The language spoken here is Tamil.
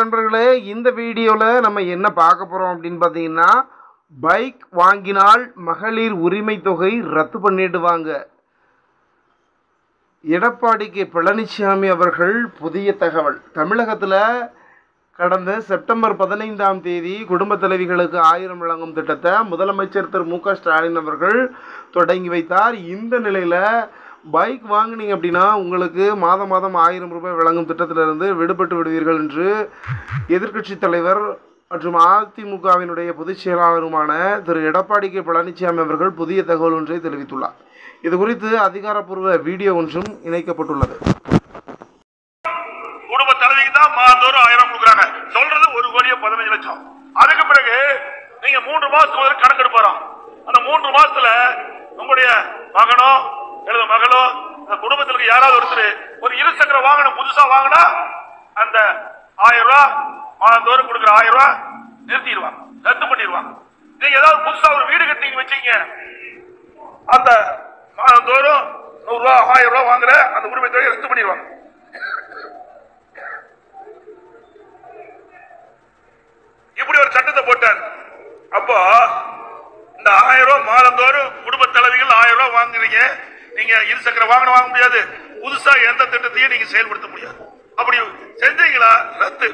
நண்பர்களே இந்த வீடியோவில் நம்ம என்ன பார்க்க போகிறோம் அப்படின்னு பார்த்தீங்கன்னா பைக் வாங்கினால் மகளிர் உரிமை தொகை ரத்து பண்ணிடுவாங்க. எடப்பாடி கே. பழனிசாமி அவர்கள் புதிய தகவல். தமிழகத்தில் கடந்த செப்டம்பர் பதினைந்தாம் தேதி குடும்ப தலைவிகளுக்கு ஆயிரம் வழங்கும் திட்டத்தை முதலமைச்சர் திரு மு க ஸ்டாலின் அவர்கள் தொடங்கி வைத்தார். இந்த நிலையில் பைக் வாங்கினீங்க அப்படின்னா உங்களுக்கு மாதம் மாதம் ஆயிரம் ரூபாய் வழங்கும் திட்டத்திலிருந்து விடுபட்டு விடுவீர்கள் என்று எதிர்க்கட்சி தலைவர் மற்றும் அதிமுகவினுடைய பொதுச் செயலாளருமான திரு எடப்பாடி கே பழனிசாமி அவர்கள் புதிய தகவல் ஒன்றை தெரிவித்துள்ளார். இது குறித்து அதிகாரப்பூர்வ வீடியோ ஒன்றும் இணைக்கப்பட்டுள்ளது. குடும்ப தலைவிக்கு தான் மாதந்தோறும் ஆயிரம் கொடுக்குறாங்க. சொல்றது ஒரு கோடியே பதினஞ்சு லட்சம். அதுக்கு பிறகு நீங்க மூன்று மாசத்துக்கு கணக்கு எடுப்பாராம் அந்த மூன்று மாசத்துல உங்களுடைய மகனோ எனது மகளோ அந்த குடும்பத்தில் யாராவது ஒருத்தர் ஒரு இருசக்கர வாகனம் புதுசா வாங்கினா அந்த ஆயிரம் ரூபாய் மாதந்தோறும் கொடுக்குற ஆயிரம் ரூபாய் நிறுத்திடுவாங்க ரத்து பண்ணிடுவாங்க. நீங்க ஏதாவது புதுசா ஒரு வீடு கட்டிங்க வச்சீங்க அந்த மாதந்தோறும் நூறு ரூபாய் ஆயிரம் ரூபாய் வாங்குற அந்த உரிமை தொகையை ரத்து பண்ணிடுவாங்க. இப்படி ஒரு சட்டத்தை போட்டார். அப்போ இந்த ஆயிரம் ரூபாய் மாதந்தோறும் குடும்ப தலைவிகள் ஆயிரம் ரூபாய் வாங்குறீங்க நீங்க இருசக்கர வாகனம் வாங்க முடியாது. புதுசா எந்த திட்டத்தையும் நீங்க செயல்படுத்த முடியாது. அப்படி செஞ்சீங்களா? ரத்து.